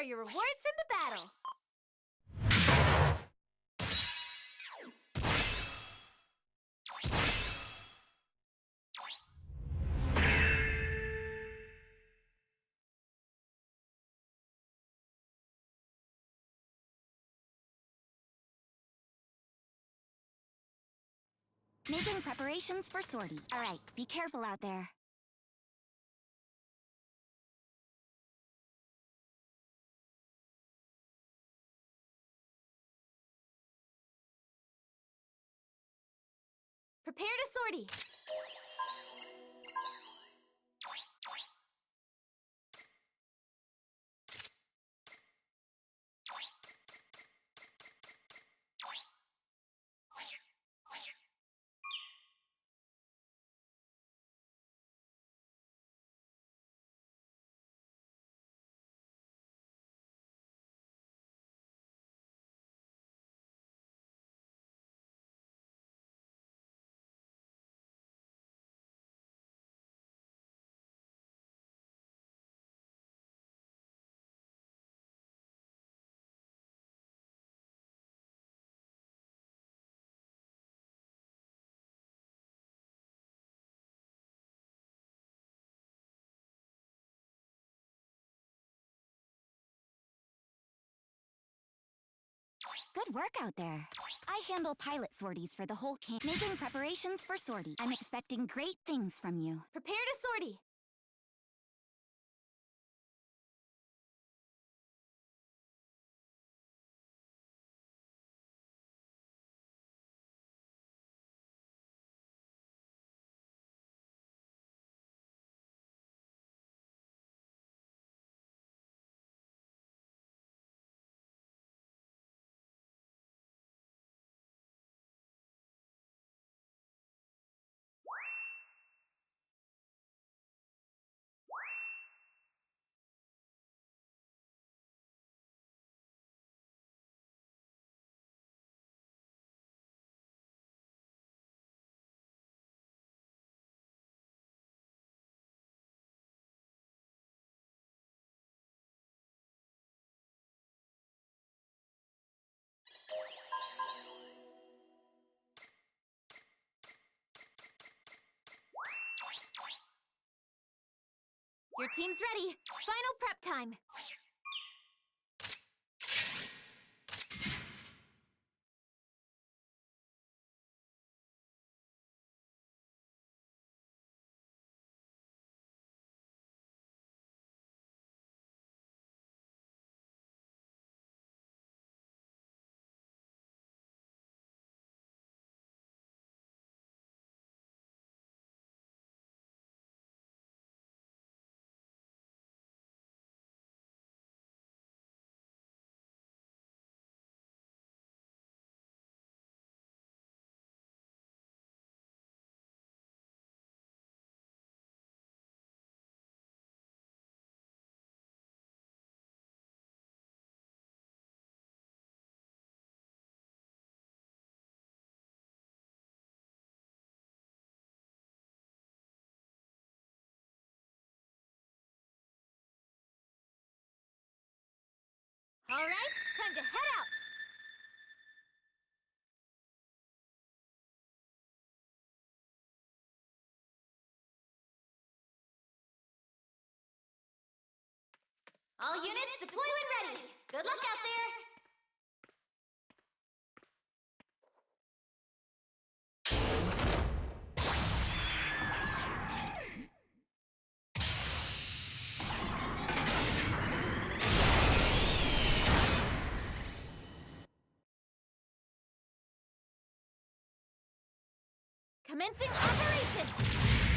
Are your rewards from the battle. Making preparations for sortie. Alright, be careful out there. Prepare to sortie. Good work out there. I handle pilot sorties for the whole camp, making preparations for sortie. I'm expecting great things from you. Prepare to sortie. Your team's ready. Final prep time. All right, time to head out. All units deploy when ready. Good luck out there. Commencing operation!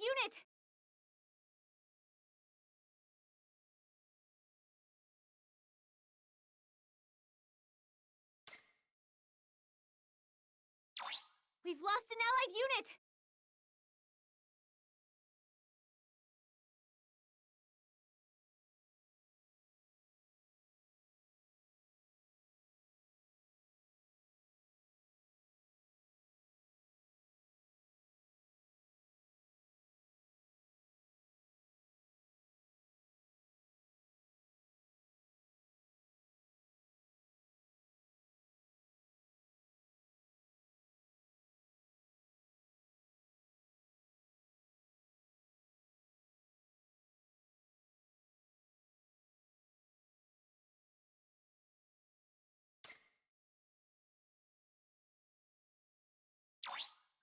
Unit! We've lost an allied unit!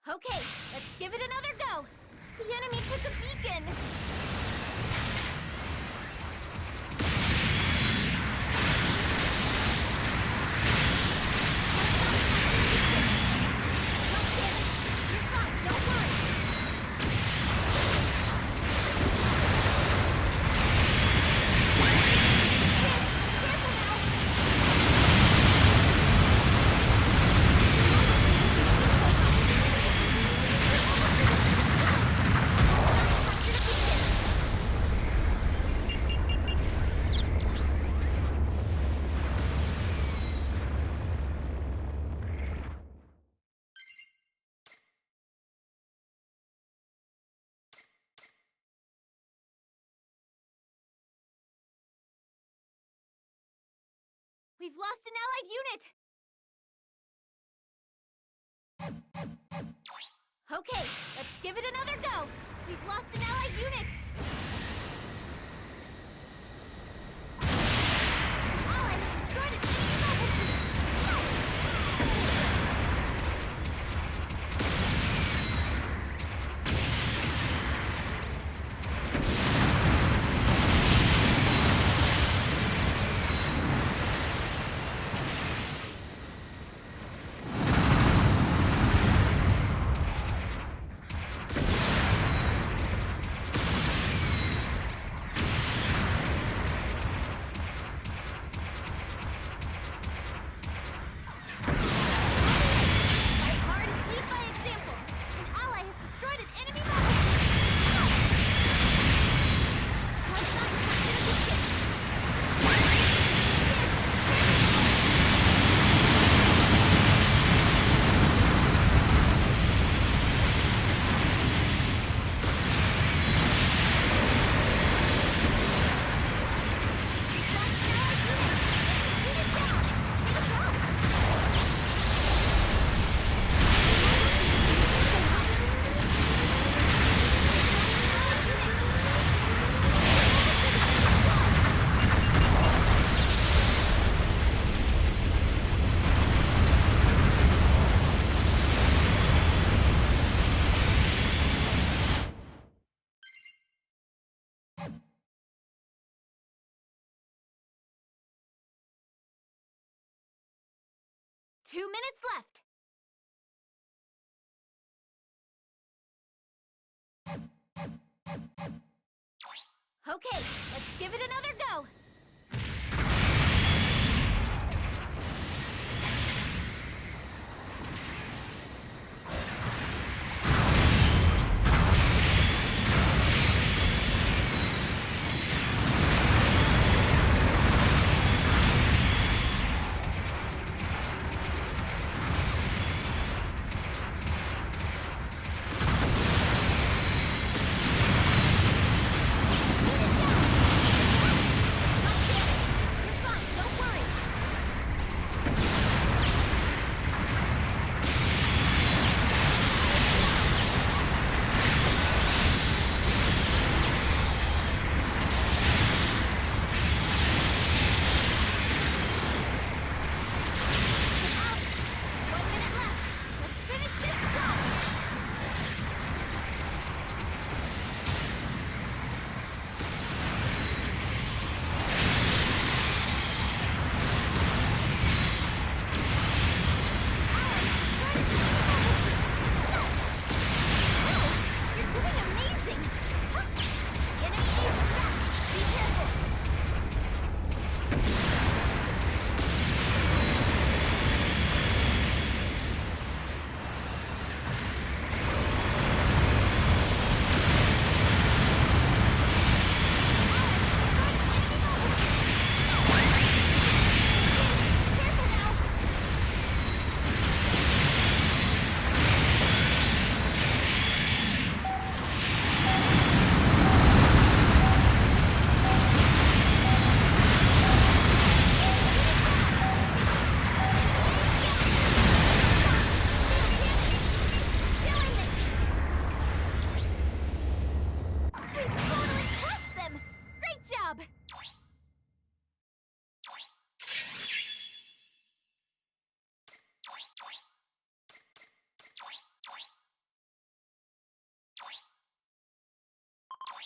Okay, let's give it another go! The enemy took a beacon! We've lost an allied unit! Okay, let's give it another go! We've lost an allied unit! Two minutes left. Okay, let's give it another go.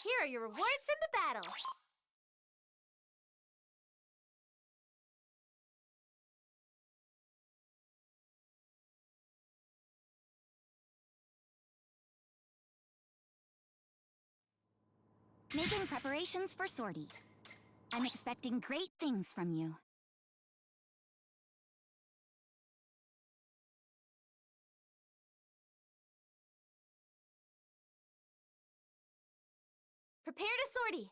Here are your rewards from the battle. Making preparations for sortie. I'm expecting great things from you. Prepare to sortie.